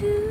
to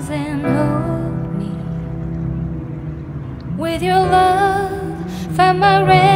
arms and hold me with your love. Find my rest.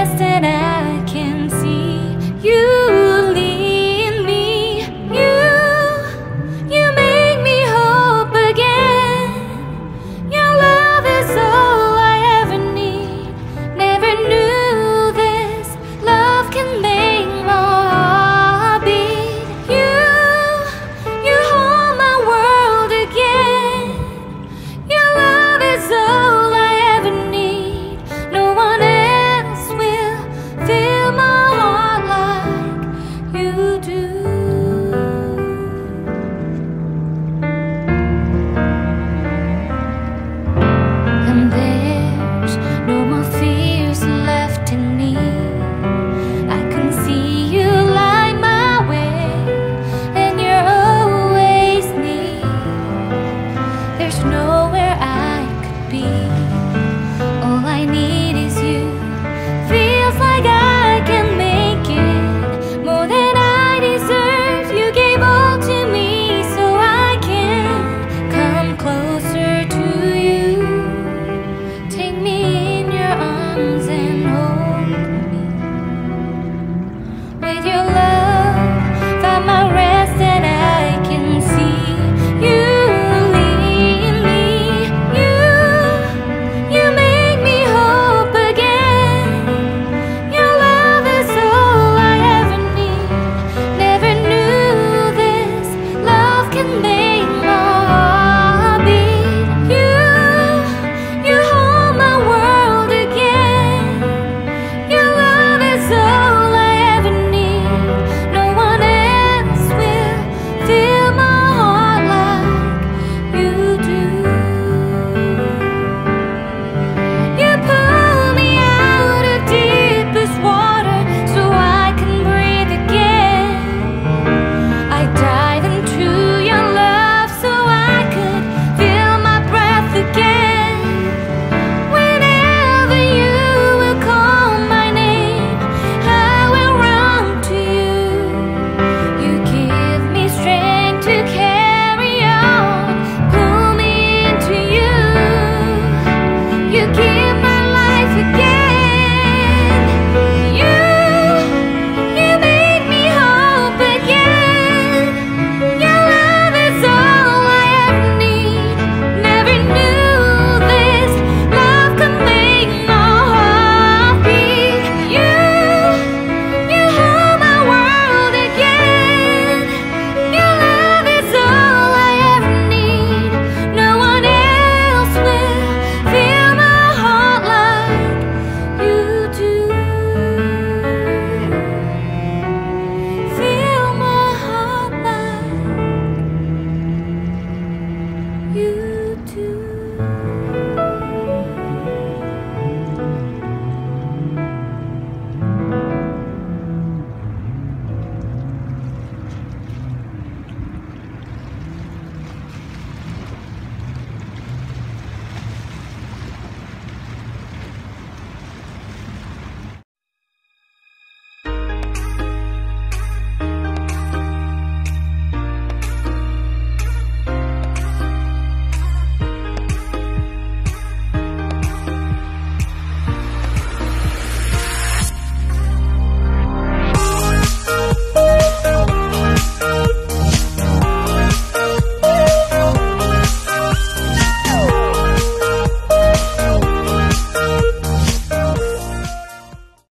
there's no